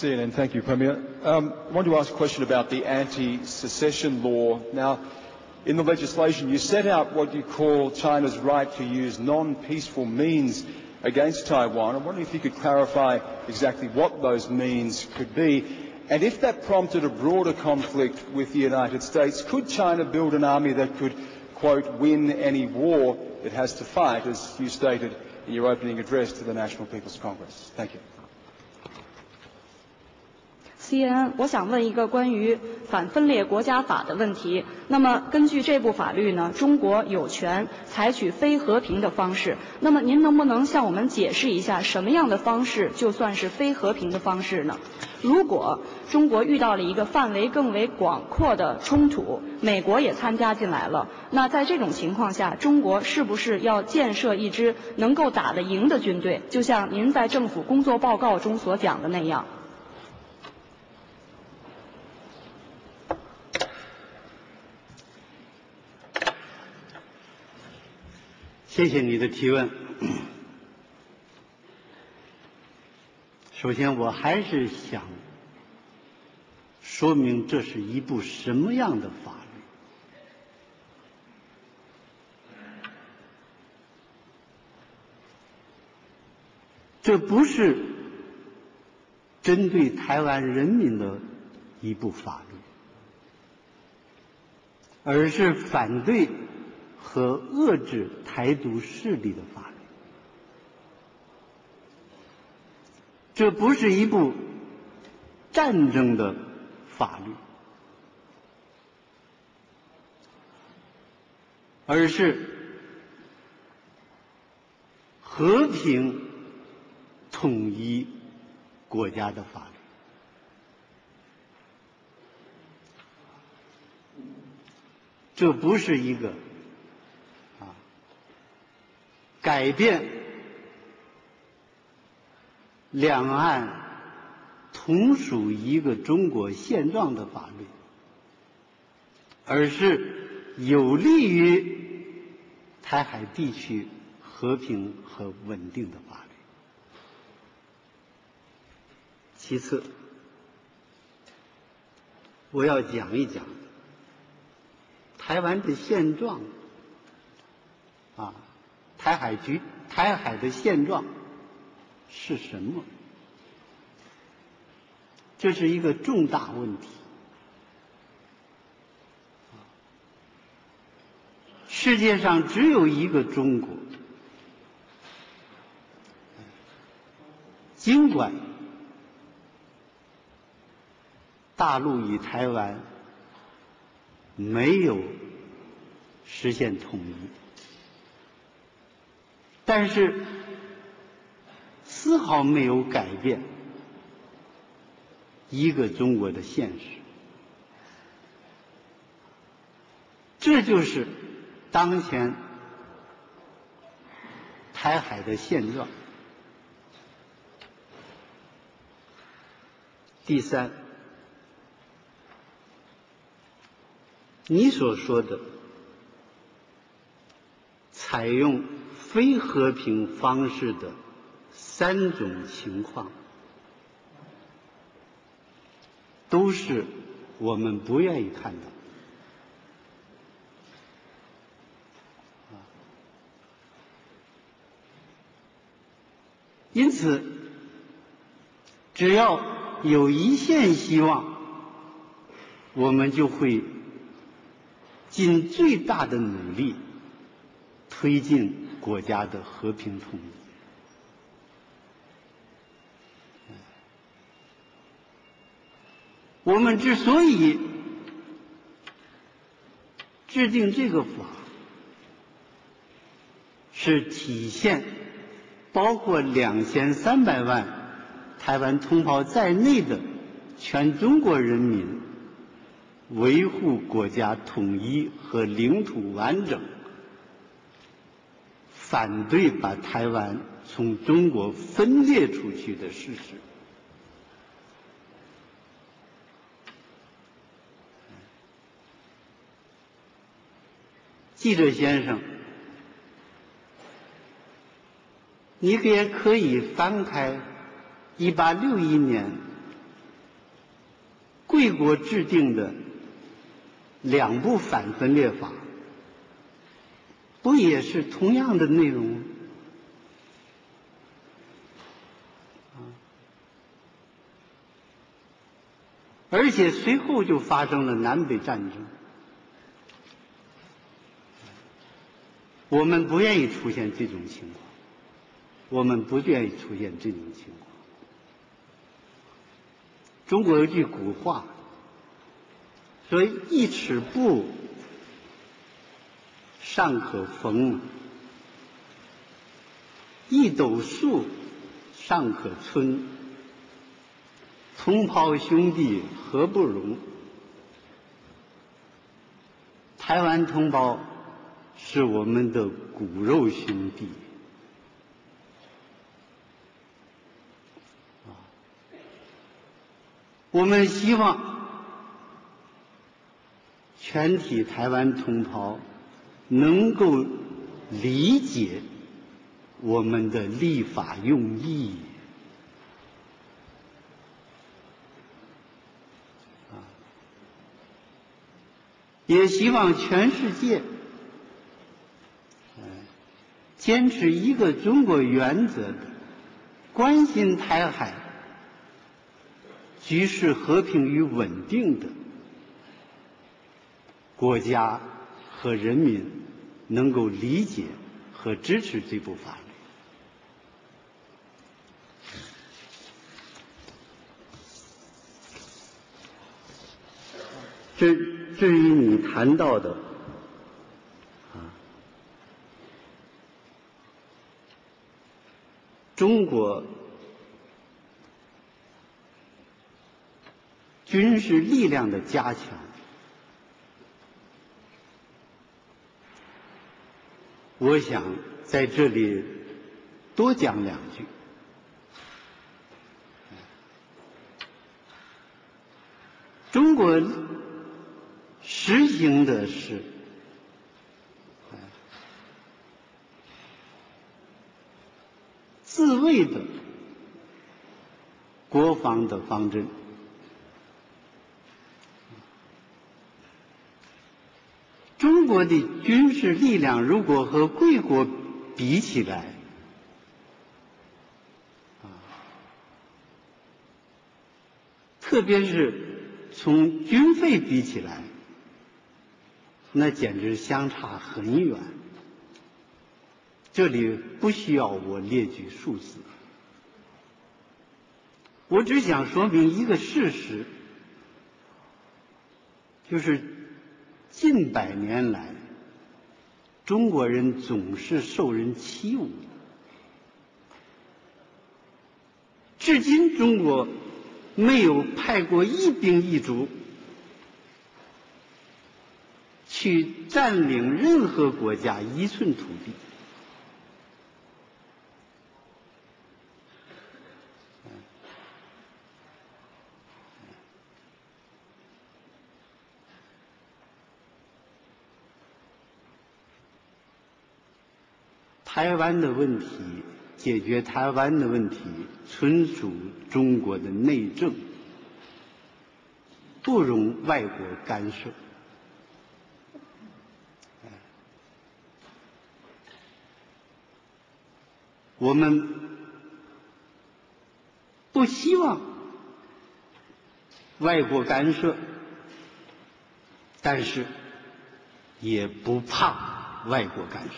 CNN, thank you, Premier. Um, I want to ask a question about the anti-secession law. Now, in the legislation, you set out what you call China's right to use non-peaceful means against Taiwan. I wonder if you could clarify exactly what those means could be. And if that prompted a broader conflict with the United States, could China build an army that could, quote, win any war it has to fight, as you stated in your opening address to the National People's Congress? Thank you. CNN，我想问一个关于反分裂国家法的问题。那么根据这部法律呢，中国有权采取非和平的方式。那么您能不能向我们解释一下，什么样的方式就算是非和平的方式呢？如果中国遇到了一个范围更为广阔的冲突，美国也参加进来了，那在这种情况下，中国是不是要建设一支能够打得赢的军队？就像您在政府工作报告中所讲的那样。谢谢你的提问。首先，我还是想说明这是一部什么样的法律。这不是针对台湾人民的一部法律，而是反对。和遏制台独势力的法律，这不是一部战争的法律，而是和平统一国家的法律。这不是一个。改变两岸同属一个中国现状的法律，而是有利于台海地区和平和稳定的法律。其次，我要讲一讲台湾的现状啊。台海局、台海的现状是什么？这是一个重大问题。世界上只有一个中国，尽管大陆与台湾没有实现统一。但是，丝毫没有改变一个中国的现实。这就是当前台海的现状。第三，你所说的采用。非和平方式的三种情况，都是我们不愿意看到。因此，只要有一线希望，我们就会尽最大的努力推进。国家的和平统一。我们之所以制定这个法，是体现包括两千三百万台湾同胞在内的全中国人民维护国家统一和领土完整。反对把台湾从中国分裂出去的事实。记者先生，你也可以翻开一八六一年贵国制定的两部反分裂法，不也是同样的内容吗？而且随后就发生了南北战争。我们不愿意出现这种情况，我们不愿意出现这种情况。中国有句古话，说“一尺布尚可逢，一斗粟尚可皴”。同胞兄弟何不容？台湾同胞是我们的骨肉兄弟我们希望全体台湾同胞能够理解我们的立法用意。也希望全世界，坚持一个中国原则的，关心台海局势和平与稳定的国家和人民，能够理解和支持这部法律。这。至于你谈到的，啊，中国军事力量的加强，我想在这里多讲两句。中国。实行的是自卫的国防的方针。中国的军事力量如果和贵国比起来，啊特别是从军费比起来。那简直相差很远，这里不需要我列举数字，我只想说明一个事实，就是近百年来，中国人总是受人欺侮，至今中国没有派过一兵一卒。去占领任何国家一寸土地。台湾的问题，解决台湾的问题，纯属中国的内政，不容外国干涉。我们不希望外国干涉，但是也不怕外国干涉。